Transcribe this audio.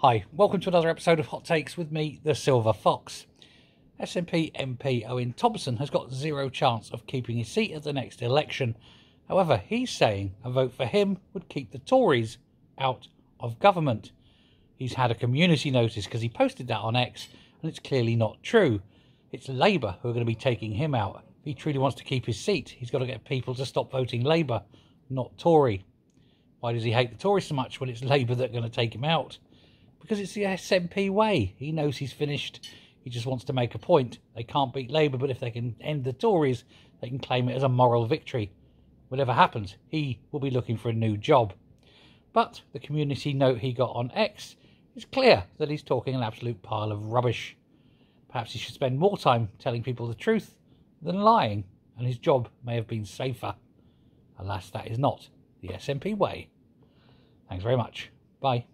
Hi, welcome to another episode of Hot Takes with me, the Silver Fox. SNP MP Owen Thompson has got zero chance of keeping his seat at the next election. However, he's saying a vote for him would keep the Tories out of government. He's had a community notice because he posted that on X, and it's clearly not true. It's Labour who are going to be taking him out. If he truly wants to keep his seat, he's got to get people to stop voting Labour, not Tory. Why does he hate the Tories so much when it's Labour that are going to take him out? Because it's the SNP way. He knows he's finished. He just wants to make a point. They can't beat Labour, but if they can end the Tories, they can claim it as a moral victory. Whatever happens, he will be looking for a new job. But the community note he got on X is clear that he's talking an absolute pile of rubbish. Perhaps he should spend more time telling people the truth than lying, and his job may have been safer. Alas, that is not the SNP way. Thanks very much. Bye.